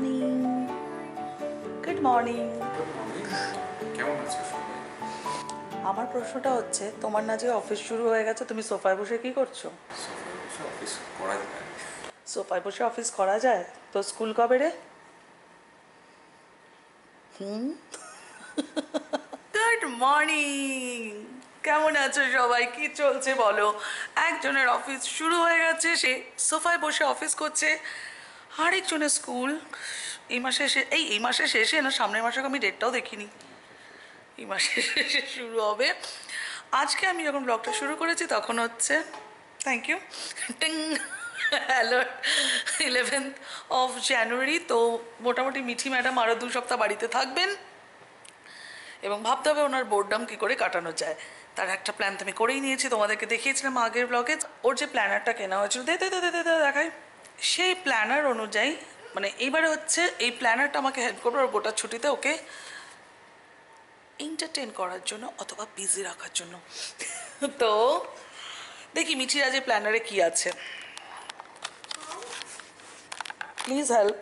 Morning good morning কেমন আছো? আমার প্রশ্নটা হচ্ছে তোমার না যে অফিস শুরু হয়ে গেছে তুমি সোফায় বসে কি করছ? সোফায় বসে অফিস করা যায়। সোফায় বসে অফিস করা যায়? তো স্কুল কবে রে? হুম? গুড মর্নিং কেমন আছো সবাই? কি চলছে বলো? একজনের অফিস শুরু হয়ে গেছে সে সোফায় বসে অফিস করছে। আরেকজনের স্কুল। এই মাসে শে- এই এই মাসে শেষে না, সামনের মাসে আমি ডেটটাও দেখিনি। এই মাসে শেষে শুরু হবে। আজকে আমি যখন ব্লগটা শুরু করেছি, তখন হচ্ছে থ্যাংক ইউ টিং! হ্যালো ইলেভেন্থ অফ জানুয়ারি তো মোটামুটি মিঠি ম্যাডাম আরও দু সপ্তাহ বাড়িতে থাকবেন। এবং ভাবতে হবে ওনার বোর্ডাম কী করে কাটানো যায়। তার একটা প্ল্যান তো আমি করেই নিয়েছি। তোমাদেরকে দেখিয়েছিলাম আগের ব্লগে ওর যে প্ল্যানারটা কেনা হয়েছিল দে দে দে দে দে দে, দেখাই। সেই প্ল্যানার অনুযায়ী মানে এইবারে হচ্ছে এই প্ল্যানারটা আমাকে হেল্প করবে ওর গোটা ছুটিতে ওকে এন্টারটেন করার জন্য অথবা বিজি রাখার জন্য। তো দেখি মিঠির আজ প্ল্যানারে কি আছে। প্লিজ হেল্প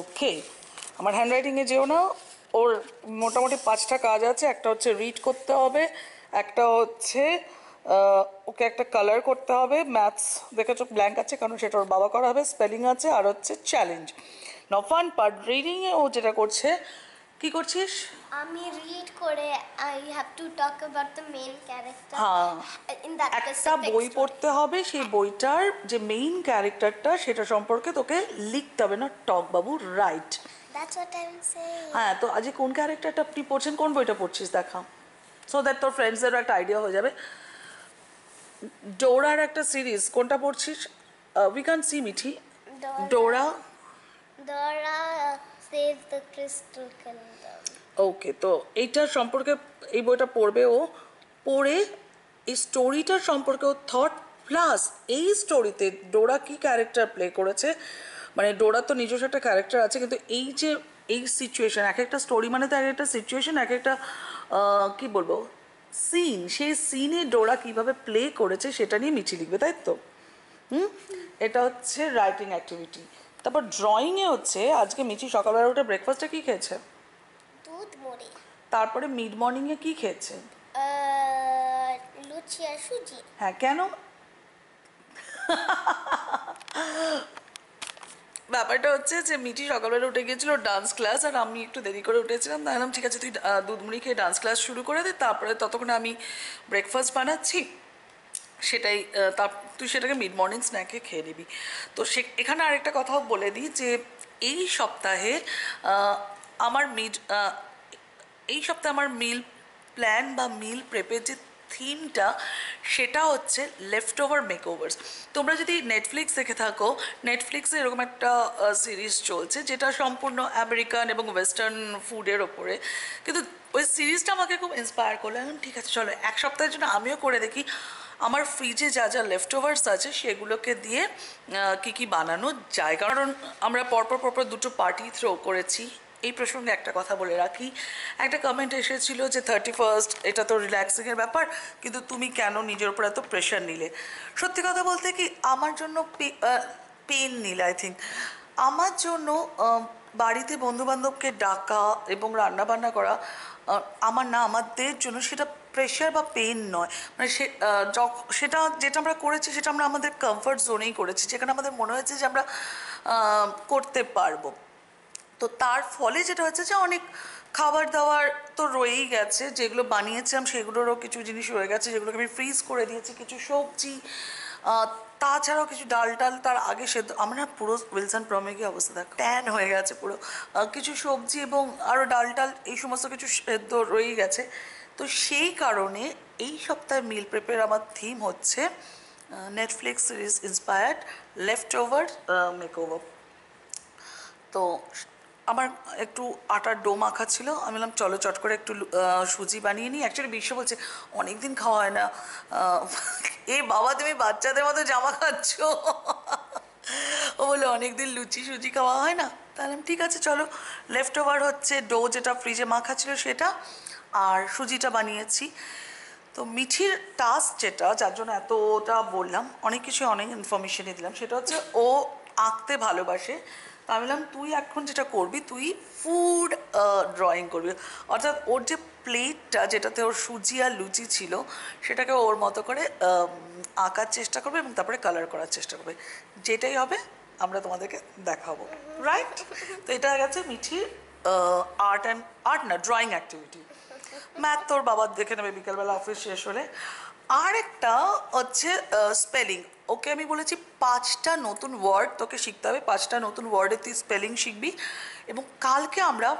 ওকে আমার হ্যান্ডরাইটিংয়ে যেও না, ওর মোটামুটি পাঁচটা কাজ আছে, একটা হচ্ছে রিড করতে হবে, একটা হচ্ছে ওকে একটা কালার করতে হবে। ম্যাথস দেখেছ ব্ল্যাঙ্ক আছে কারণ সেটা ওর বাবা করা হবে স্পেলিং আছে আর হচ্ছে চ্যালেঞ্জ নফান পার্ট রিডিংয়ে ও যেটা করছে কি করছিস? আমি রিড করে I have to talk about the main character হ্যাঁ একটা বই পড়তে হবে সেই বইটার যে মেইন ক্যারেক্টারটা সেটা সম্পর্কে তোকে লিখতে হবে না talk Babu right that's what I am saying হ্যাঁ তো আজকে কোন ক্যারেক্টারটা আপনি পড়ছেন কোন বইটা পড়ছিস দেখা। সো দ্যাট তোর ফ্রেন্ডসদেরও একটা আইডিয়া হয়ে যাবে। ডোরার একটা সিরিজ কোনটা পড়ছিস? We can see Mithi Dora. Dora saves the crystal kingdom. Okay তো এইটার সম্পর্কে এই বইটা পড়বে ও। পড়ে এই স্টোরিটার সম্পর্কে ও থট প্লাস এই স্টোরিতে ডোরা কি ক্যারেক্টার প্লে করেছে? মানে ডোরা তো নিজস্ব একটা ক্যারেক্টার আছে কিন্তু এই যে এই সিচুয়েশন এক একটা স্টোরি মানে তো এক একটা সিচুয়েশন এক একটা কি বলব? সিন সেই সিনে ডোরা কীভাবে প্লে করেছে সেটা নিয়ে মিঠি লিখবে তাই তো? হুম? এটা হচ্ছে রাইটিং অ্যাক্টিভিটি তারপর ড্রয়িংয়ে হচ্ছে আজকে মিঠি সকালবেলা উঠে ব্রেকফাস্টে কী খেয়েছে? দুধ মুড়ি। তারপরে মিড মর্নিংয়ে কি খেয়েছে? লুচি আর সুজি। হ্যাঁ কেন? ব্যাপারটা হচ্ছে যে মিটি সকালবেলা উঠে গিয়েছিল ডান্স ক্লাস আর আমি একটু দেরি করে উঠেছিলাম। তাহলে ঠিক আছে তুই আহ, দুধ মুড়ি খেয়ে ডান্স ক্লাস শুরু করে দে তারপরে ততক্ষণে আমি ব্রেকফাস্ট বানাচ্ছি। সেটাই তার তুই সেটাকে মিড মর্নিং স্ন্যাকে খেয়ে নিবি। তো সে এখানে আরেকটা কথাও বলে দিই যে এই সপ্তাহে আমার মিড এই সপ্তাহে আমার মিল প্ল্যান বা মিল প্রেপের যে থিমটা সেটা হচ্ছে লেফট ওভার মেকওভার্স তোমরা যদি নেটফ্লিক্স দেখে থাকো নেটফ্লিক্সে এরকম একটা সিরিজ চলছে যেটা সম্পূর্ণ আমেরিকান এবং ওয়েস্টার্ন ফুডের ওপরে। কিন্তু ওই সিরিজটা আমাকে খুব ইন্সপায়ার করল। এখন ঠিক আছে, চলো, এক সপ্তাহের জন্য আমিও করে দেখি। আমার ফ্রিজে যা যা লেফট ওভার্স আছে, সেগুলোকে দিয়ে কি কি বানানো যায়? কারণ আমরা পরপর পরপর দুটো পার্টি থ্রো করেছি। এই প্রসঙ্গে একটা কথা বলে রাখি। একটা কমেন্ট এসেছিল যে, থার্টি ফার্স্ট, এটা তো রিল্যাক্সিংয়ের ব্যাপার, কিন্তু তুমি কেন নিজের উপর এত প্রেশার নিলে? সত্যি কথা বলতে কি, আমার জন্য পেন নিলে আই থিঙ্ক আমার জন্য বাড়িতে বন্ধুবান্ধবকে ডাকা এবং রান্নাবান্না করা আমার না, আমাদের জন্য সেটা প্রেশার বা পেন নয়। মানে সে সেটা যেটা আমরা করেছি, সেটা আমরা আমাদের কমফর্ট জোনেই করেছি, যেখানে আমাদের মনে হয়েছে যে আমরা করতে পারব। তো তার ফলে যেটা হচ্ছে যে অনেক খাবার দাবার তো রয়েই গেছে, যেগুলো বানিয়েছিলাম সেগুলোরও কিছু জিনিস রয়ে গেছে, যেগুলোকে আমি ফ্রিজ করে দিয়েছি, কিছু সবজি তাছাড়াও কিছু ডাল টাল তার আগে সেদ্ধ, আমার পুরো উইলসন প্রমেকি অবস্থা দেখ। ট্যান হয়ে গেছে পুরো। কিছু সবজি এবং আরও ডাল টাল, এই সমস্ত কিছু সেদ্ধ রয়েই গেছে। তো সেই কারণে এই সপ্তাহে মিল প্রেপের আমার থিম হচ্ছে Netflix series inspired leftover makeover তো আমার একটু আটার ডো মাখা ছিল। আমি বললাম, চলো চট করে একটু সুজি বানিয়ে নিই। অ্যাকচুয়ালি বিশ্ব বলছে অনেক দিন খাওয়া হয় না। এ বাবা, তুমি বাচ্চাদের মতো জামা খাচ্ছ? ও বলে অনেক দিন লুচি সুজি খাওয়া হয় না? তাহলে ঠিক আছে, চলো। লেফট ওভার হচ্ছে ডো যেটা ফ্রিজে মাখা ছিল সেটা, আর সুজিটা বানিয়েছি। তো মিঠির টাস্ক যেটা, যার জন্য এতটা বললাম, অনেক কিছু অনেক ইনফরমেশনই দিলাম, সেটা হচ্ছে ও আঁকতে ভালোবাসে। তা আমি বললাম, তুই এখন যেটা করবি, তুই ফুড ড্রয়িং করবি। অর্থাৎ ওর যে প্লেটটা যেটাতে ওর সুজি আর লুচি ছিল, সেটাকে ওর মতো করে আঁকার চেষ্টা করবে এবং তারপরে কালার করার চেষ্টা করবে। যেটাই হবে, আমরা তোমাদেরকে দেখাবো। রাইট তো এটা গেছে মিঠির আর্ট অ্যান্ড আর্ট না ড্রয়িং অ্যাক্টিভিটি ম্যাথ তোর বাবা দেখে নেবে, বিকেলবেলা অফিস শেষ হলে। আর একটা হচ্ছে স্পেলিং ওকে আমি বলেছি পাঁচটা নতুন ওয়ার্ড তোকে শিখতে হবে, পাঁচটা নতুন ওয়ার্ডে তুই স্পেলিং শিখবি এবং কালকে আমরা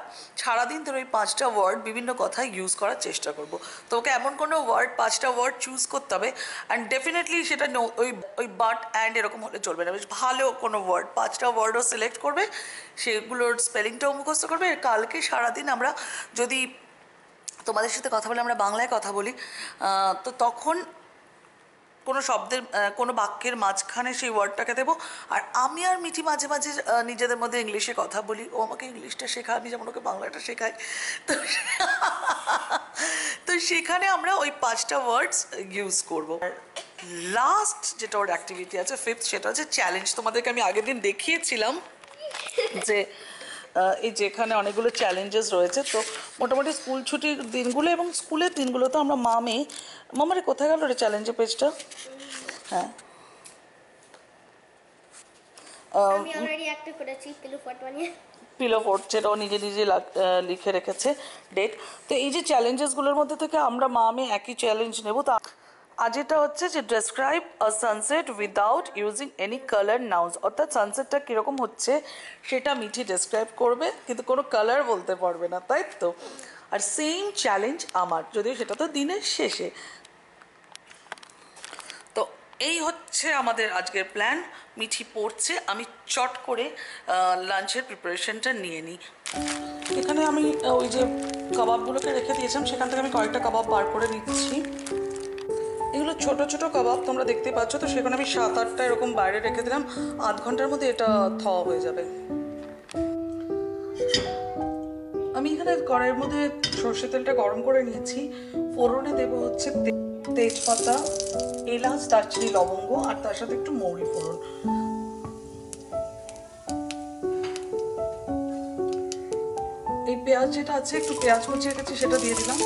সারাদিন তোর ওই পাঁচটা ওয়ার্ড বিভিন্ন কথায় ইউজ করার চেষ্টা করব। তোকে এমন কোনো ওয়ার্ড পাঁচটা ওয়ার্ড চুজ করতে হবে অ্যান্ড ডেফিনেটলি সেটা ওই ওই বাট অ্যান্ড এরকম হলে চলবে না। বেশ ভালো কোনো ওয়ার্ড পাঁচটা ওয়ার্ডও সিলেক্ট করবে, সেগুলোর স্পেলিংটাও মুখস্থ করবে। কালকে সারাদিন আমরা যদি তোমাদের সাথে কথা বলে আমরা বাংলায় কথা বলি তো তখন কোনো শব্দের কোনো বাক্যের মাঝখানে সেই ওয়ার্ডটাকে দেবো। আর আমি আর মিঠি মাঝে মাঝে নিজেদের মধ্যে ইংলিশে কথা বলি। ও আমাকে ইংলিশটা শেখায়, আমি যেমন ওকে বাংলাটা শেখাই। তো তো সেখানে আমরা ওই পাঁচটা ওয়ার্ডস ইউজ করব। লাস্ট যেটা ওর অ্যাক্টিভিটি আছে ফিফথ সেটা হচ্ছে চ্যালেঞ্জ তোমাদেরকে আমি আগের দিন দেখিয়েছিলাম যে এই যেখানে অনেকগুলো চ্যালেঞ্জেস রয়েছে। তো মোটামুটি স্কুল ছুটির দিনগুলো এবং স্কুলের দিনগুলোতে আমরা মামে মামারে কোথায় গেল রে চ্যালেঞ্জের পেজটা হ্যাঁ। আমি অলরেডি একটা করেছি পিলু ফট বানিয়ে পিলো ফোর্ট যেটা ও নিজে নিজে লিখে রেখেছে ডেট তো এই যে চ্যালেঞ্জেসগুলোর মধ্যে থেকে আমরা মা আমি একই চ্যালেঞ্জ নেব। তা আজ এটা হচ্ছে যে describe a sunset without using any colour nouns অর্থাৎ সানসেটটা কীরকম হচ্ছে সেটা মিঠি ডেসক্রাইব করবে কিন্তু কোনো কালার বলতে পারবে না তাই তো? আর সেম চ্যালেঞ্জ আমার, যদিও সেটা তো দিনের শেষে। তো এই হচ্ছে আমাদের আজকের প্ল্যান মিঠি পড়ছে, আমি চট করে লাঞ্চের প্রিপারেশনটা নিয়ে নিই। এখানে আমি ওই যে কাবাবগুলোকে রেখে দিয়েছিলাম, সেখান থেকে আমি কয়েকটা কাবাব বার করে নিচ্ছি। এগুলো ছোট ছোট কাবাব, তোমরা দেখতে পাচ্ছ, তো সেখানে আমি সাত আটটা এরকম বাইরে রেখে দিলাম। আধ ঘণ্টার মধ্যে এটা থওয়া হয়ে যাবে। এখানে কড়াইয়ের মধ্যে সর্ষে তেলটা গরম করে নিয়েছি। ফোড়নে দেব হচ্ছে তেজপাতা, এলাচ, দারচিনি, লবঙ্গ, আর তার সাথে একটু মৌরি ফোড়ন। এই পেঁয়াজ যেটা আছে, একটু পেঁয়াজ কুচিয়ে গেছে সেটা দিয়ে দিলাম।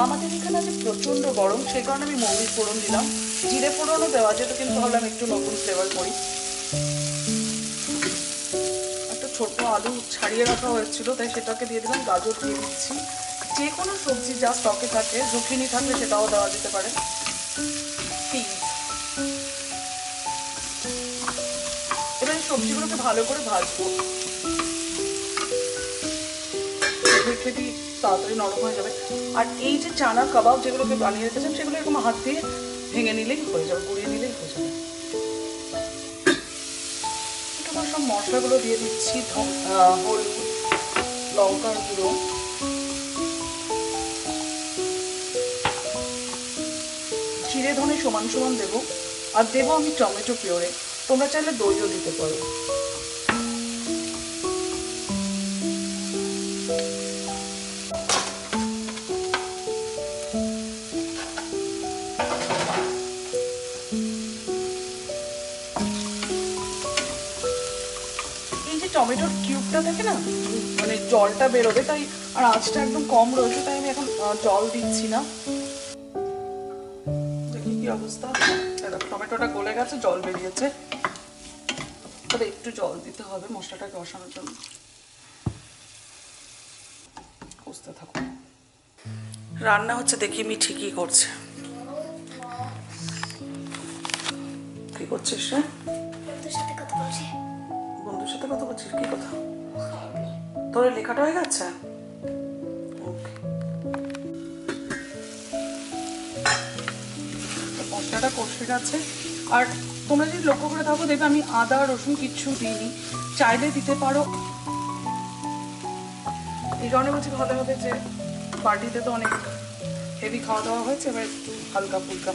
আমাদের এখানে আছে প্রচণ্ড গরম, সেই কারণে আমি মৌরি ফোড়ন দিলাম। জিরে ফোড়নও দেওয়া যেত, কিন্তু ভাবলাম একটু নতুন ফ্লেভার করি। একটা ছোট আলু ছাড়িয়ে রাখা হয়েছিল, তাই সেটাকে দিয়ে দিলাম, গাজর দিয়ে দিচ্ছি। যে কোনো সবজি যা স্টকে থাকে জুকিনি থাকলে সেটাও দেওয়া যেতে পারে। এবার সবজিগুলোকে ভালো করে ভাজবো। রেখে তাড়াতাড়ি নরম হয়ে যাবে। আর এই যে চানা কাবাব যেগুলোকে বানিয়ে রেখেছেন, সেগুলো এরকম হাত দিয়ে ভেঙে নিলেই হয়ে যাবে, গুঁড়িয়ে নিলেই হয়ে যাবে। তোমার সব মশলাগুলো দিয়ে দিচ্ছি হলুদ লঙ্কার গুঁড়ো। জিরে, ধনে সমান সমান দেবো, আর দেবো আমি টমেটো পিওরে তোমরা চাইলে দইও দিতে পারো। টমেটোর থাকে না মানে জলটা বেরোবে তাই আর আঁচটা একদম কম রয়েছে তাই আমি এখন জল দিচ্ছি না। দেখি কি অবস্থা। টমেটোটা গলে গেছে জল বেরিয়েছে। তবে একটু জল দিতে হবে মশলাটাকে কষানোর জন্য। কষতে থাকো। রান্না হচ্ছে দেখি মি ঠিকই করছে। কি করছিস বলছি। বন্ধুর সাথে কথা বলছিস? কি কথা? তোর লেখাটা হয়ে গেছে? মশলাটা কষে গেছে। আর তোমরা যদি লক্ষ্য করে থাকো দেখবে আমি আদা, রসুন কিচ্ছু দিইনি। চাইলে দিতে পারো। এই কারণে বলছি ভালো হবে যে পার্টিতে তো অনেক হেভি খাওয়া দাওয়া হয়েছে, এবার একটু হালকা ফুলকা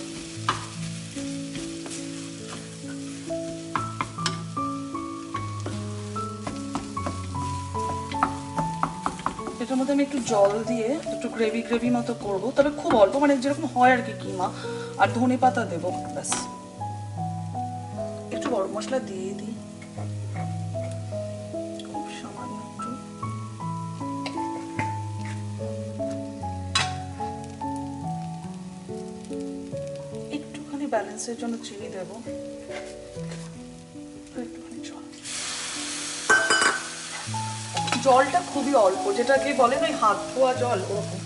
এটার মধ্যে আমি একটু জল দিয়ে একটু গ্রেভি গ্রেভি মতো করব। তবে খুব অল্প মানে যেরকম হয় আর কি কিমা। আর ধনে পাতা দেবো, ব্যাস। একটু গরম মশলা দিয়ে দিই। ব্যালেন্সের জন্য চিনি দেবো। জলটা খুবই অল্প, যেটাকে বলেন ওই হাত ধোয়া জল ওরকম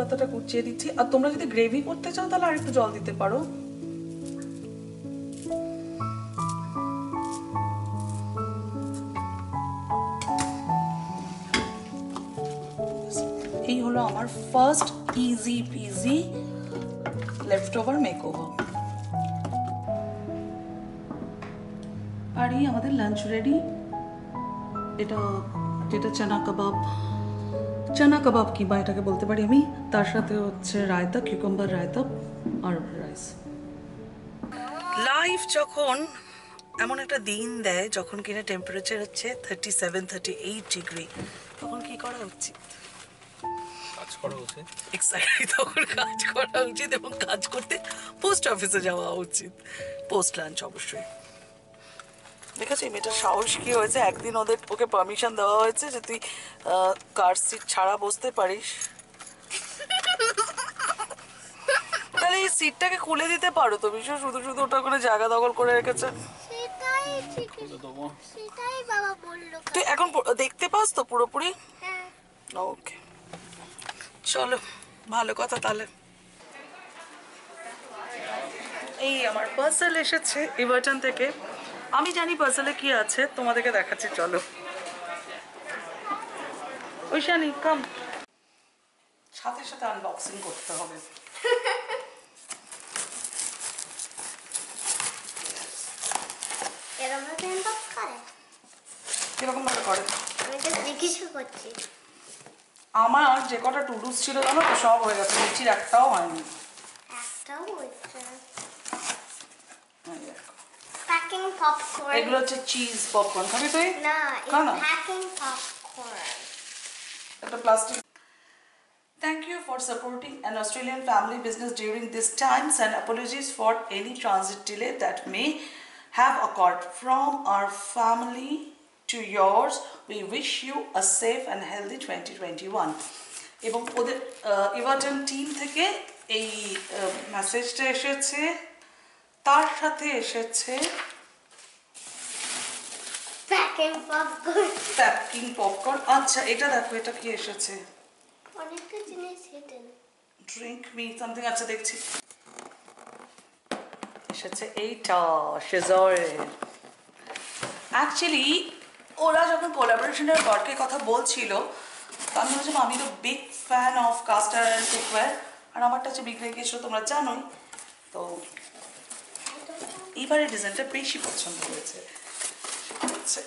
পাতাটা কুচিয়ে দিচ্ছি। আর তোমরা যদি গ্রেভি করতে চাও তাহলে আর একটু জল দিতে পারো। হলো আমার first easy peasy leftover makeover আর এই আমাদের লাঞ্চ রেডি এটা, যেটা চানা কাবাব চানা কাবাব কি বা এটাকে বলতে পারি আমি, তার সাথে হচ্ছে রায়তা কিউকাম্বার রায়তা, আর রাইস লাইফ যখন এমন একটা দিন দেয় যখন কিনা টেম্পারেচার হচ্ছে thirty seven thirty eight degree তখন কি করা উচিত? কাজ করা উচিত। এক্সাক্টলি তখন কাজ করা উচিত এবং কাজ করতে পোস্ট অফিসে যাওয়া উচিত। পোস্ট লাঞ্চ অবশ্যই। দেখেছি মেয়েটার সাহস কি হয়েছে? একদিন ওদের ওকে পারমিশন দেওয়া হয়েছে যে তুই কার সিট ছাড়া বসতে পারিস। তাহলে এই সিটটাকে খুলে দিতে পারো তো বিশ্ব শুধু শুধু ওটা করে জায়গা দখল করে রেখেছে। তুই এখন দেখতে পাস তো পুরোপুরি? হ্যাঁ। ওকে চলো ভালো কথা তাহলে। এই আমার পার্সেল এসেছে ইভারটন থেকে। আমি জানি পার্সেলে কি আছে তোমাদেরকে দেখাচ্ছি চলো। ঐশানি কাম সাথে সাথে আনবক্সিং করতে হবে। এরকম ভাবে করে? কীরকম ভাবে করে? আমি তো জিজ্ঞাসা করছি। আমার যে কটা টুডুস ছিল জানো তো সব হয়ে গেছে লিচির একটাও হয়নি এগুলো হচ্ছে চিজ পপকর্ন খাবি তুই না একটা plastic. Thank you for supporting an Australian family business during these times and apologies for any transit delay that may have occurred. From our family to yours, we wish you a safe and healthy 2021. এবং ওদের ইভার্টন team থেকে এই মেসেজটা এসেছে। তার সাথে এসেছে packing popcorn packing popcorn আচ্ছা এটা দেখো এটা কি এসেছে? অনেকটা জিনিস হিডেন ড্রিঙ্ক মি সামথিং আচ্ছা দেখছি। এসেছে এইটা শেজরে অ্যাকচুয়ালি ওরা যখন কোলাবোরেশনের ওয়ার্কের কথা বলছিল আমি বলছিলাম, আমি তো big fan of caster and cookware আর আমারটা হচ্ছে বিগ রেগেছিল তোমরা জানোই। তো এবারে ডিজাইনটা বেশি পছন্দ হয়েছে। আচ্ছা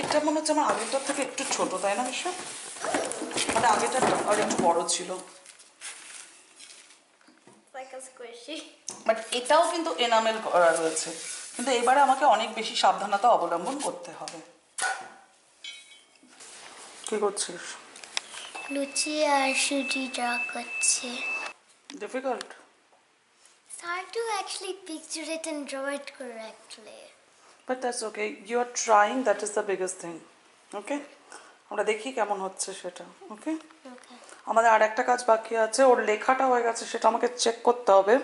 এটা মনে হচ্ছে আমার আগেরটার থেকে একটু ছোট, তাই না বিশ্ব মানে আগেরটা আর একটু বড় ছিল লাইক আ স্কুইশি বাট এটাও কিন্তু এনামেল করা রয়েছে। কিন্তু এবারে আমাকে অনেক বেশি সাবধানতা অবলম্বন করতে হবে। কি করছিস? লুচি আর সুজি ড্র করছে। Difficult It's hard to actually picture it and draw it correctly. But that's okay you are trying that is the biggest thing okay আমরা দেখি কেমন হচ্ছে সেটা ওকে আমাদের আর একটা কাজ বাকি আছে ওর লেখাটা হয়ে গেছে সেটা আমাকে চেক করতে হবে।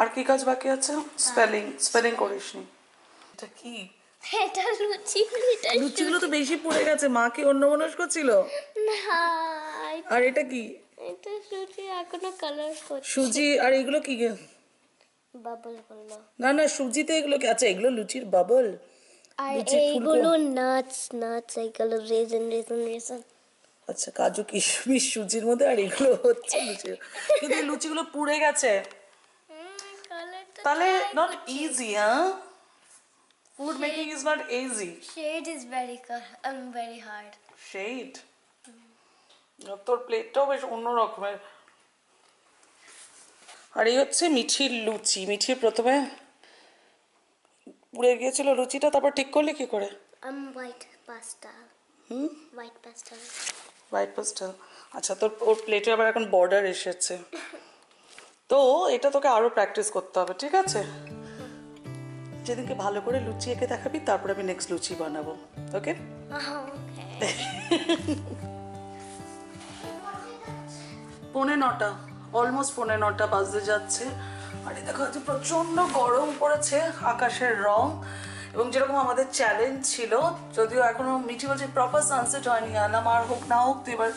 আর কি কাজ বাকি আছে? স্পেলিং স্পেলিং করিসনি। এটা কি? এটা লুচি এটা লুচিগুলো তো বেশি পড়ে গেছে মা কি অন্য মনস্ক ছিল? না আর এটা কি? এটা সুজি এখনও কালার করছে। সুজি আর এগুলো কি বাবল বলল না না সুজিতে এগুলো কি আচ্ছা এগুলো লুচির বাবল আর। এইগুলো নাটস নাটস এইগুলো রেজন রেজন রেজন আচ্ছা কাজু কিশমিশ সুজির মধ্যে আর এগুলো হচ্ছে লুচি কিন্তু লুচিগুলো পুড়ে গেছে। তাহলে নট ইজি হ্যাঁ food making is not easy Shade is very. Um, very hard. Shade তোর প্লেটটাও বেশ অন্য রকমের আর এই হচ্ছে মিঠির লুচি। মিঠির প্রথমে পুড়ে গিয়েছিল লুচিটা তারপর ঠিক করলে কি করে? Um, white pastel. Hmm? White pastel. White pastel আচ্ছা তোর ওর প্লেটে আবার এখন বর্ডার এসেছে। তো এটা তোকে আরও প্র্যাকটিস করতে হবে ঠিক আছে? যেদিনকে ভালো করে লুচি এঁকে দেখাবি তারপরে আমি নেক্সট লুচি বানাবো ওকে. পৌনে নটা অলমোস্ট পৌনে নটা বাজতে যাচ্ছে। আর দেখো আজকে প্রচণ্ড গরম পড়েছে আকাশের রং এবং যেরকম আমাদের চ্যালেঞ্জ ছিল যদিও এখনও মিঠি বলছে প্রপার সানসেট হয়নি আলাম আর হোক না হোক তুই এবার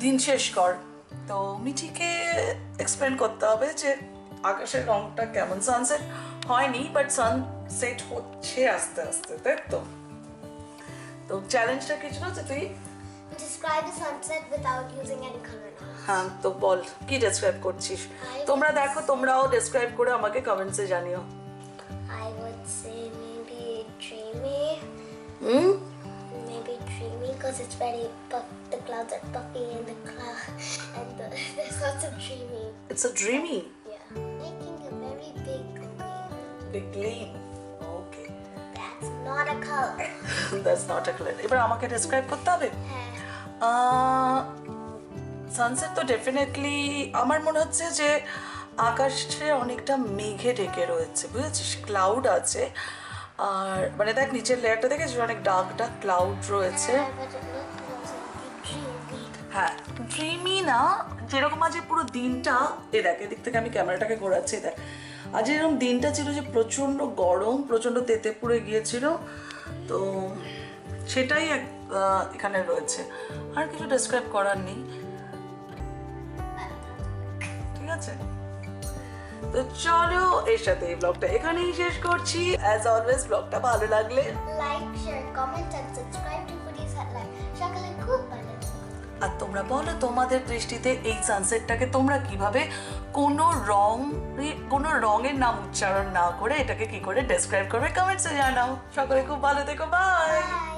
দিন শেষ কর। তো মিঠিকে এক্সপ্লেন করতে হবে যে আকাশের রংটা কেমন? সানসেট হয়নি বাট সানসেট হচ্ছে আস্তে আস্তে তাই তো? তো চ্যালেঞ্জটা কি ছিল যে তুই Describe the sunset without using any color হ্যাঁ তো বল কি ডেসক্রাইব করছিস? তোমরা দেখো তোমরাও ডেসক্রাইব করে আমাকে কমেন্টসে জানিও। I would say maybe dreamy. dreamy because it's very puff. The clouds are puffy and the cloud and the, there's lots of dreamy. It's a dreamy Yeah, making a very big wheel. Big gleam okay That's not a color. That's not a colour এবার আমাকে describe করতে হবে Uh, sunset তো definitely আমার মনে হচ্ছে যে আকাশে অনেকটা মেঘে ঢেকে রয়েছে বুঝেছিস ক্লাউড আছে আর মানে দেখ, নিচের লেয়ারটা দেখেছিস? অনেক ডার্ক ডার্ক ক্লাউড রয়েছে. হ্যাঁ ড্রিমি না, যেরকম আজ পুরো দিনটা, এ দেখ, এদিক থেকে আমি ক্যামেরাটাকে ঘোরাচ্ছি, দেখ। আজ এরকম দিনটা ছিল যে প্রচণ্ড গরম, প্রচণ্ড তেতে পুড়ে গিয়েছিল, তো সেটাই এক এখানে রয়েছে। আর কিছু ডেসক্রাইব করার নেই। তো চলো এর সাথে এই ব্লগটা এখানেই শেষ করছি। অ্যাজ অলওয়েজ ব্লগটা ভালো লাগলে comment, and subscribe to Foodies Headline. Shakal and cool আর তোমরা বলো তোমাদের দৃষ্টিতে এই সানসেটটাকে তোমরা কীভাবে কোনো রং কোনো রঙের নাম উচ্চারণ না করে এটাকে কি করে ডেসক্রাইব করবে? কমেন্টসে জানাও। সকলে খুব ভালো থেকো বাই.